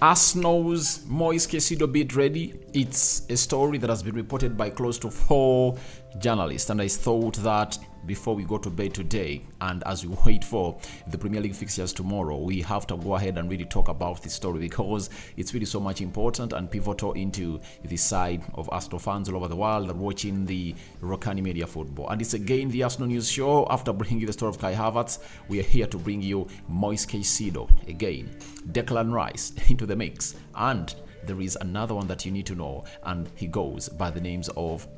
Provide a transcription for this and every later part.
Arsenal's Moise Caicedo bid ready. It's a story that has been reported by close to four journalists, and I thought that before we go to bed today and as we wait for the Premier League fixtures tomorrow, we have to go ahead and really talk about this story because it's really so much important and pivotal into the side of Arsenal fans all over the world watching the Rokani Media football. And it's again the Arsenal News Show. After bringing you the story of Kai Havertz, we are here to bring you Moise Caicedo again, Declan Rice into the mix, and there is another one that you need to know, and he goes by the names of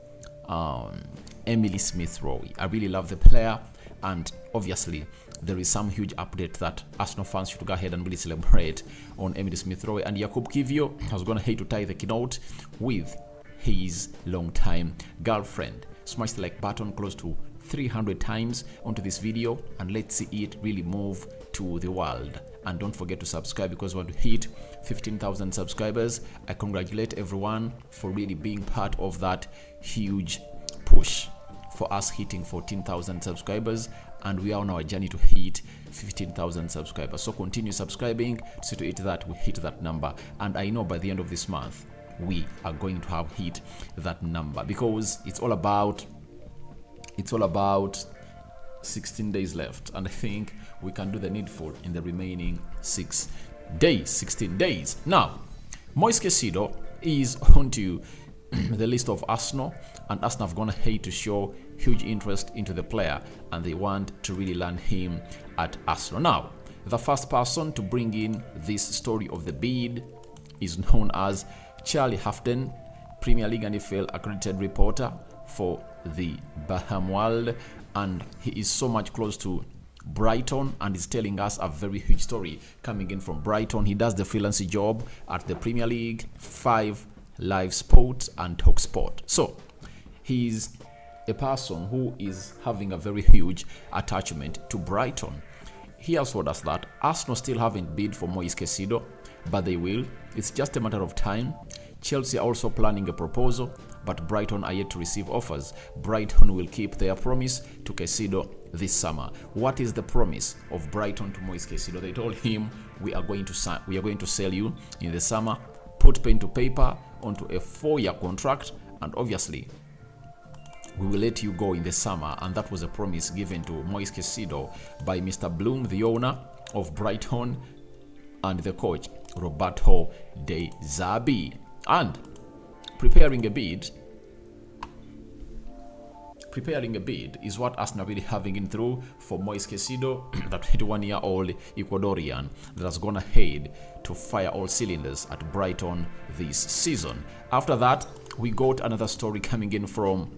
um, Emile Smith Rowe. I really love the player, and obviously, there is some huge update that Arsenal fans should go ahead and really celebrate on Emile Smith Rowe. And Jakub Kiwior has gone ahead to tie the keynote with his long-time girlfriend. Smash the like button close to 300 times onto this video and let's see it really move to the world. And don't forget to subscribe because we want to hit 15,000 subscribers I congratulate everyone for really being part of that huge push for us hitting 14,000 subscribers and we are on our journey to hit 15,000 subscribers. So continue subscribing see to it that we hit that number. And I know by the end of this month we are going to have hit that number because it's all about it's all about 16 days left and i think we can do the needful in the remaining six days 16 days. Now moise Caicedo is onto the list of arsenal and arsenal have gone ahead to show huge interest into the player and they want to really land him at arsenal. Now the first person to bring in this story of the bid is known as charlie hafton premier league and nfl accredited reporter for the Baham world and he is so much close to Brighton and is telling us a very huge story coming in from Brighton. He does the freelance job at the Premier League, 5 Live Sports and Talk Sport. So, he's a person who is having a very huge attachment to Brighton. He told us that Arsenal still haven't bid for Moise Caicedo, but they will. It's just a matter of time. Chelsea are also planning a proposal, but Brighton are yet to receive offers. Brighton will keep their promise to Caicedo this summer. What is the promise of Brighton to Moise Caicedo? They told him, "We are going to we are going to sell you in the summer. Put pen to paper onto a four-year contract, and obviously." We will let you go in the summer, and that was a promise given to Moise Caicedo by Mr. Bloom, the owner of Brighton, and the coach Roberto De Zerbi and preparing a bid preparing a bid is what Arsenal really having in through for Moise Caicedo, that 21-year-old Ecuadorian that has gone ahead to fire all cylinders at Brighton this season. After that, we got another story coming in from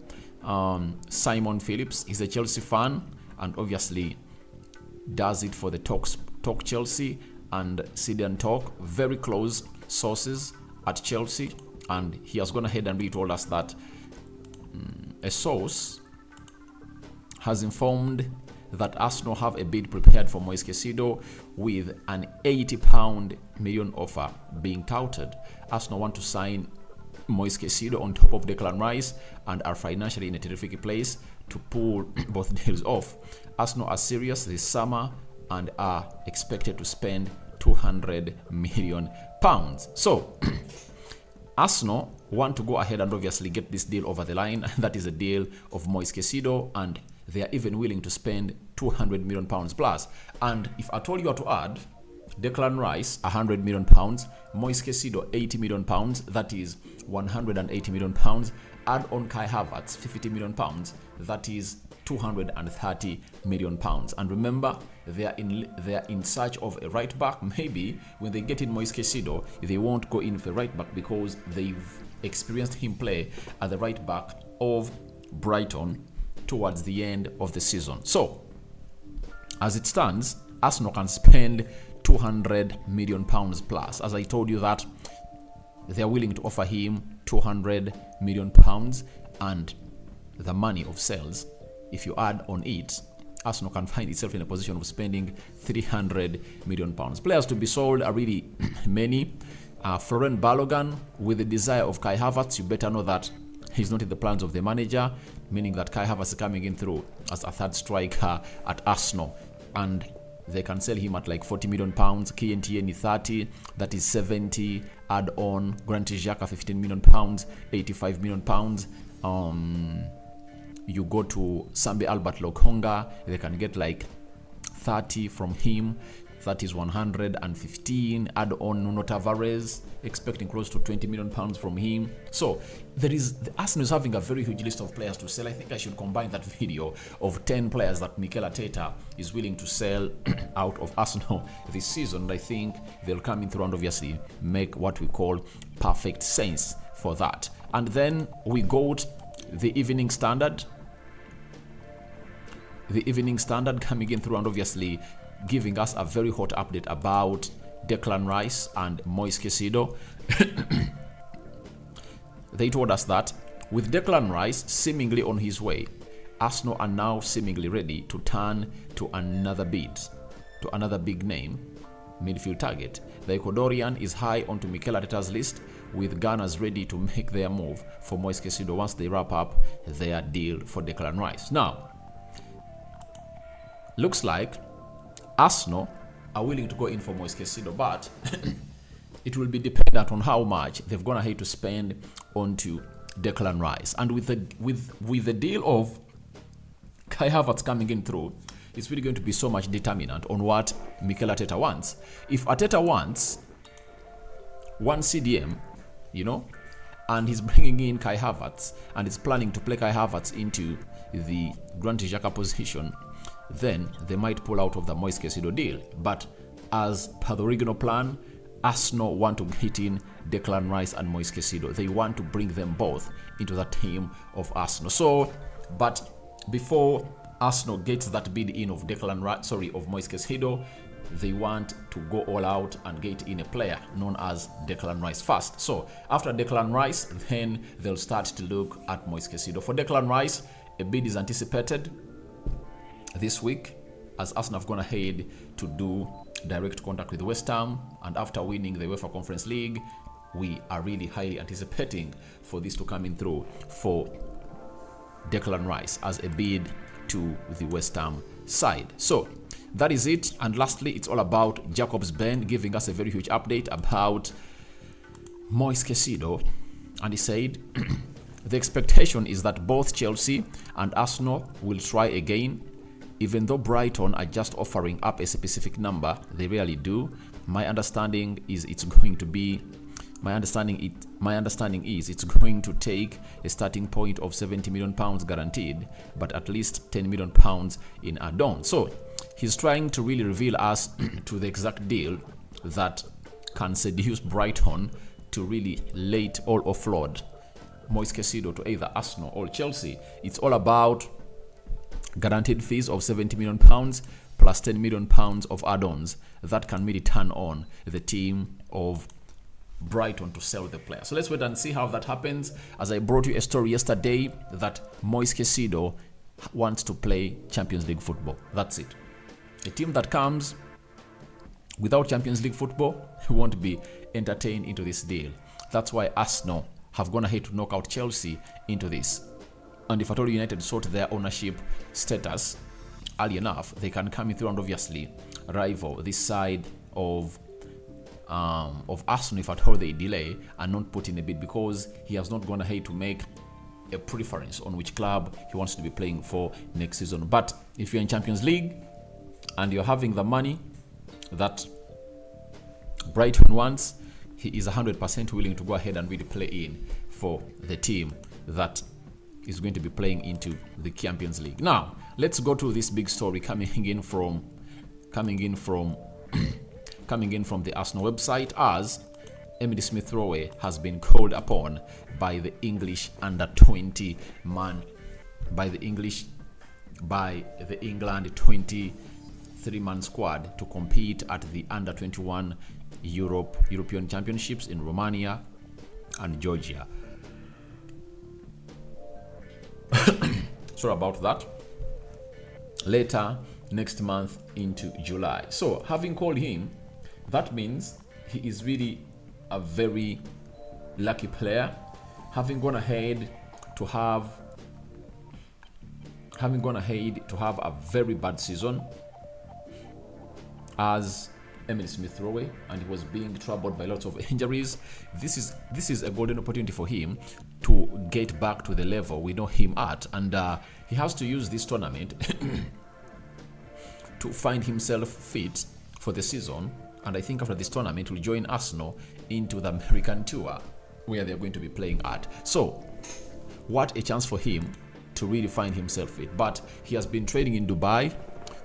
um, Simon Phillips. He's a Chelsea fan and obviously does it for the Talks, Talk Chelsea and Sidian Talk. Very close sources at Chelsea and he has gone ahead and really told us that um, a source has informed that Arsenal have a bid prepared for Moise Caicedo with an 80 pound million offer being touted. Arsenal want to sign Moise Caicedo on top of Declan Rice and are financially in a terrific place to pull both deals off. Arsenal are serious this summer and are expected to spend 200 million pounds. So Arsenal want to go ahead and obviously get this deal over the line. That is a deal of Moise Caicedo, and they are even willing to spend 200 million pounds plus. And if I told you to add Declan Rice 100 million pounds, Moise Caicedo 80 million pounds, that is 180 million pounds. Add on Kai Havertz 50 million pounds, that is 230 million pounds. And remember, they are in they are in search of a right back. Maybe when they get in Moise Caicedo, they won't go in for right back because they've experienced him play at the right back of Brighton towards the end of the season. So, as it stands, Arsenal can spend 200 million pounds plus. As I told you that they are willing to offer him 200 million pounds and the money of sales if you add on it, Arsenal can find itself in a position of spending 300 million pounds. Players to be sold are really many. Uh, Folarin Balogun, with the desire of Kai Havertz, you better know that he's not in the plans of the manager, meaning that Kai Havertz is coming in through as a third striker at Arsenal. And they can sell him at like 40 million pounds. KNTN 30, that is 70. Add on Granit Xhaka 15 million pounds, 85 million pounds. Um, you go to Sambi Albert Lokonga, they can get like 30 from him. That is 115. Add on Nuno Tavares, expecting close to 20 million pounds from him. So there is the Arsenal is having a very huge list of players to sell. I think I should combine that video of 10 players that Mikel Arteta is willing to sell out of Arsenal this season. I think they'll come in through and obviously make what we call perfect sense for that. And then we got the Evening Standard. The Evening Standard coming in through and obviously giving us a very hot update about Declan Rice and Moise Caicedo. they told us that with Declan Rice seemingly on his way, Arsenal are now seemingly ready to turn to another bid, to another big name midfield target. The Ecuadorian is high onto Mikel Arteta's list, with Gunners ready to make their move for Moise Caicedo once they wrap up their deal for Declan Rice. Now, looks like Arsenal are willing to go in for Moise Caicedo, but it will be dependent on how much they've gone ahead to spend onto Declan Rice. And with the with with the deal of Kai Havertz coming in through, it's really going to be so much determinant on what Mikel Arteta wants. If Arteta wants one CDM, you know, and he's bringing in Kai Havertz and is planning to play Kai Havertz into the Granit Xhaka position, then they might pull out of the Moise Caicedo deal. But as per the original plan, Arsenal want to get in Declan Rice and Moise Caicedo. They want to bring them both into the team of Arsenal. So, but before Arsenal gets that bid in of Declan Rice, sorry, of Moise Caicedo, they want to go all out and get in a player known as Declan Rice first. So after Declan Rice, then they'll start to look at Moise Caicedo. For Declan Rice, a bid is anticipated this week as Arsenal have gone ahead to do direct contact with West Ham and after winning the UEFA Conference League, we are really highly anticipating for this to come in through for Declan Rice as a bid to the West Ham side. So that is it. And lastly, it's all about Jacobs Ben giving us a very huge update about Moise Caicedo. And he said, the expectation is that both Chelsea and Arsenal will try again. Even though Brighton are just offering up a specific number, they rarely do. My understanding is it's going to be my understanding it my understanding is it's going to take a starting point of 70 million pounds guaranteed but at least 10 million pounds in add-on. So he's trying to really reveal us to the exact deal that can seduce brighton to really late or offload. Moise Caicedo to either Arsenal or Chelsea. It's all about guaranteed fees of 70 million pounds plus 10 million pounds of add-ons that can really turn on the team of Brighton to sell the player. So let's wait and see how that happens. As I brought you a story yesterday that Moise Caicedo wants to play Champions League football. That's it. A team that comes without Champions League football won't be entertained into this deal. That's why Arsenal have gone ahead to knock out Chelsea into this. And if at all United sort their ownership status early enough, they can come in through and obviously rival this side of um, of Arsenal if at all they delay and not put in a bid because he has not gone ahead to make a preference on which club he wants to be playing for next season. But if you're in Champions League and you're having the money that Brighton wants, he is 100% willing to go ahead and really play in for the team that is going to be playing into the Champions League. Now, let's go to this big story coming in from coming in from coming in from the Arsenal website as Emile Smith Rowe has been called upon by the English under 20 man by the English by the England 23 man squad to compete at the under 21 Europe European Championships in Romania and Georgia. About that. Later next month into July. So having called him that means he is really a very lucky player, having gone ahead to have having gone ahead to have a very bad season. as Emile Smith Rowe and he was being troubled by lots of injuries. This is this is a golden opportunity for him to get back to the level we know him at, and uh, he has to use this tournament to find himself fit for the season. And I think after this tournament, he'll join Arsenal into the American tour where they're going to be playing at. So, what a chance for him to really find himself fit. But he has been training in Dubai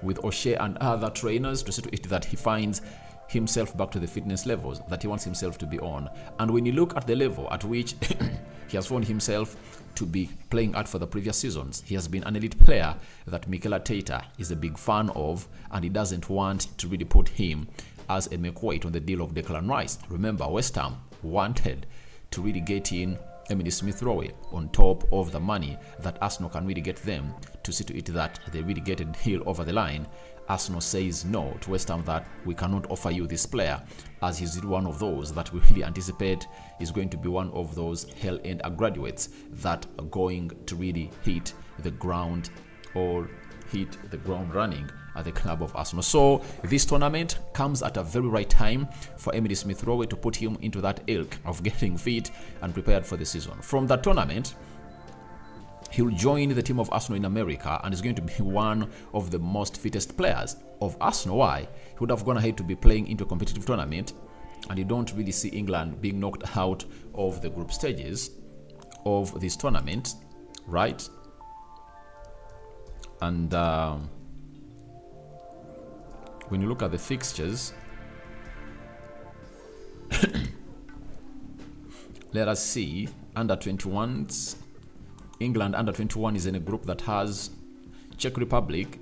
with O'Shea and other trainers to see to it that he finds himself back to the fitness levels that he wants himself to be on. And when you look at the level at which he has found himself to be playing at for the previous seasons, he has been an elite player that Mikel Arteta is a big fan of, and he doesn't want to really put him as a weight on the deal of Declan Rice. Remember, West Ham wanted to really get in Emile Smith Rowe on top of the money that Arsenal can really get them to see to it that they really get a deal over the line. Arsenal says no to West Ham that we cannot offer you this player as he's one of those that we really anticipate is going to be one of those Hale End graduates that are going to really hit the ground or hit the ground running at the club of Arsenal. So this tournament comes at a very right time for Emile Smith Rowe to put him into that ilk of getting fit and prepared for the season. From that tournament, he'll join the team of Arsenal in America and is going to be one of the most fittest players of Arsenal. Why? He would have gone ahead to be playing into a competitive tournament and you don't really see England being knocked out of the group stages of this tournament, right? And um, when you look at the fixtures, let us see under 21s. England under 21 is in a group that has Czech Republic,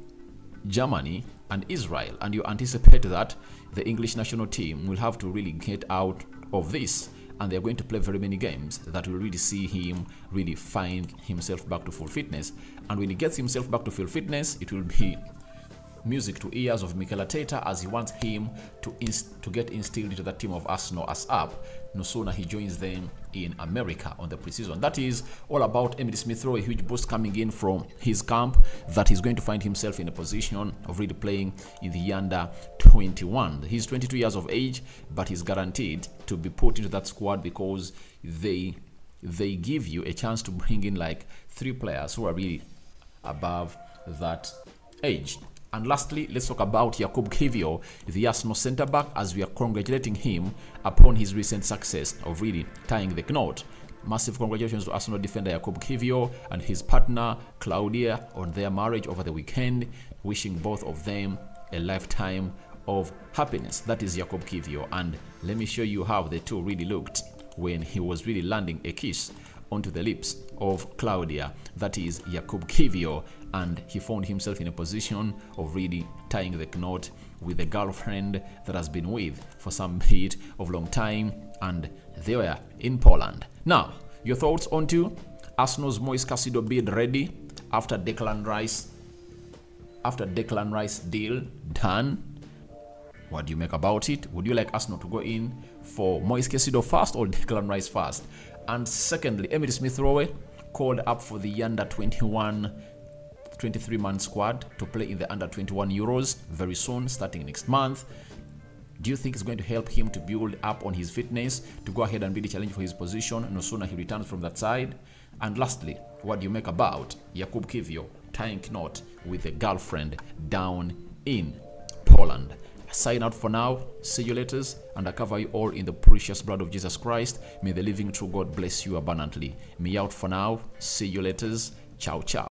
Germany, and Israel. And you anticipate that the English national team will have to really get out of this and they're going to play very many games that will really see him really find himself back to full fitness. And when he gets himself back to full fitness, it will be music to ears of Mikel Arteta as he wants him to to get instilled into the team of Arsenal as up no sooner he joins them in America on the preseason. That is all about Emile Smith Rowe, a huge boost coming in from his camp that he's going to find himself in a position of really playing in the under 21. He's 22 years of age, but he's guaranteed to be put into that squad because they they give you a chance to bring in like three players who are really above that age. And lastly, let's talk about Jakub Kiwior, the Arsenal centre back, as we are congratulating him upon his recent success of really tying the knot. Massive congratulations to Arsenal defender Jakub Kiwior and his partner Claudia on their marriage over the weekend. Wishing both of them a lifetime of happiness. That is Jakub Kiwior, And let me show you how the two really looked when he was really landing a kiss onto the lips of Claudia, that is Jakub Kiwior, and he found himself in a position of really tying the knot with a girlfriend that has been with for some bit of long time, and they were in Poland. Now, your thoughts onto Arsenal's Moise Caicedo bid ready after Declan Rice after Declan Rice deal done? What do you make about it? Would you like Arsenal to go in for Moise Caicedo first or Declan Rice first? And secondly, Emily Smith Rowe called up for the under 21 23 man squad to play in the under 21 Euros very soon, starting next month. Do you think it's going to help him to build up on his fitness to go ahead and be the challenge for his position no sooner he returns from that side? And lastly, what do you make about Jakub Kivio tying knot with a girlfriend down in Poland? Sign out for now. See you later. And I cover you all in the precious blood of Jesus Christ. May the living true God bless you abundantly. Me out for now. See you later. Ciao, ciao.